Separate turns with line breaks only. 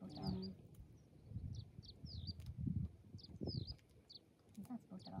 スポーツだろ